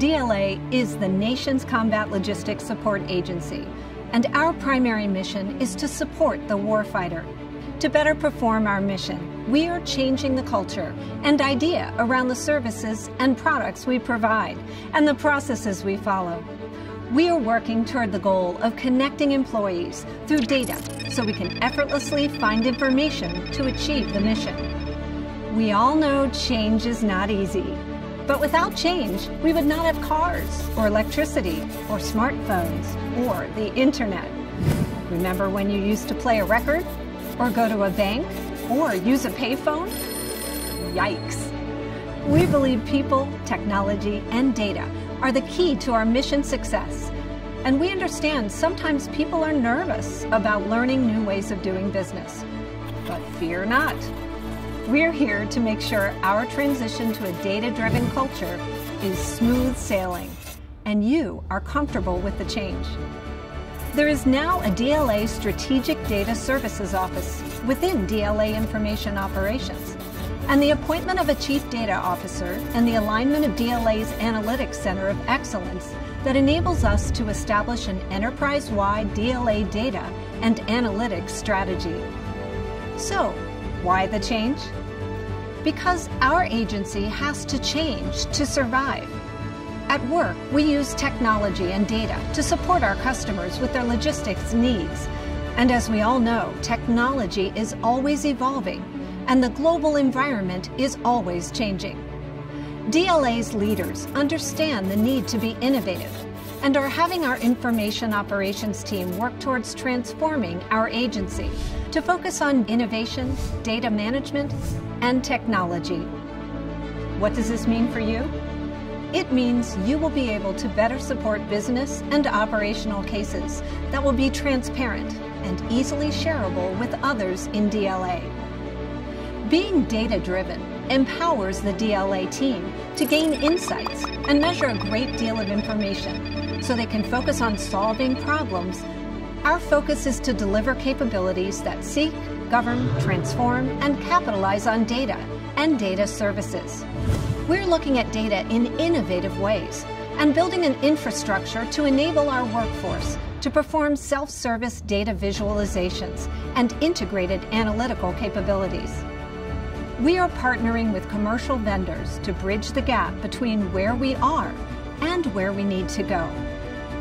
DLA is the nation's combat logistics support agency, and our primary mission is to support the warfighter. To better perform our mission, we are changing the culture and idea around the services and products we provide and the processes we follow. We are working toward the goal of connecting employees through data so we can effortlessly find information to achieve the mission. We all know change is not easy, but without change, we would not have cars, or electricity, or smartphones, or the internet. Remember when you used to play a record, or go to a bank, or use a payphone? Yikes. We believe people, technology, and data are the key to our mission success. And we understand sometimes people are nervous about learning new ways of doing business. But fear not. We're here to make sure our transition to a data driven culture is smooth sailing and you are comfortable with the change. There is now a DLA Strategic Data Services Office within DLA Information Operations, and the appointment of a Chief Data Officer and the alignment of DLA's Analytics Center of Excellence that enables us to establish an enterprise wide DLA data and analytics strategy. So, why the change? Because our agency has to change to survive. At work, we use technology and data to support our customers with their logistics needs. And as we all know, technology is always evolving, and the global environment is always changing. DLA's leaders understand the need to be innovative and are having our information operations team work towards transforming our agency to focus on innovation, data management, and technology. What does this mean for you? It means you will be able to better support business and operational cases that will be transparent and easily shareable with others in DLA. Being data driven empowers the DLA team to gain insights and measure a great deal of information so they can focus on solving problems. Our focus is to deliver capabilities that seek, govern, transform, and capitalize on data and data services. We're looking at data in innovative ways and building an infrastructure to enable our workforce to perform self service data visualizations and integrated analytical capabilities. We are partnering with commercial vendors to bridge the gap between where we are and where we need to go.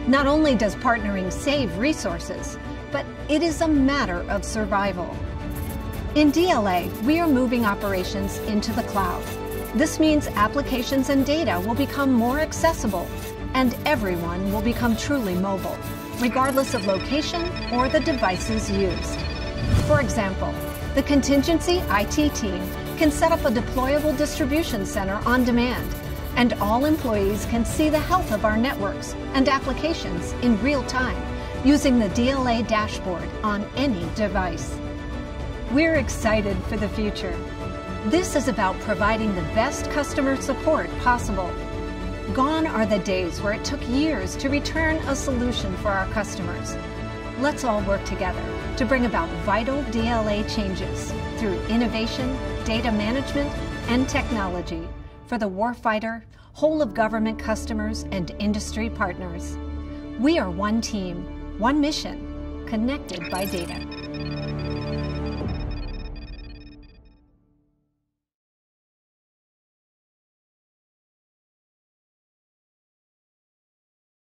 Not only does partnering save resources, but it is a matter of survival. In DLA, we are moving operations into the cloud. This means applications and data will become more accessible, and everyone will become truly mobile, regardless of location or the devices used. For example, the contingency IT team can set up a deployable distribution center on demand, and all employees can see the health of our networks and applications in real time using the DLA dashboard on any device. We're excited for the future. This is about providing the best customer support possible. Gone are the days where it took years to return a solution for our customers. Let's all work together to bring about vital DLA changes through innovation, data management, and technology for the warfighter, whole of government customers, and industry partners. We are one team, one mission, connected by data.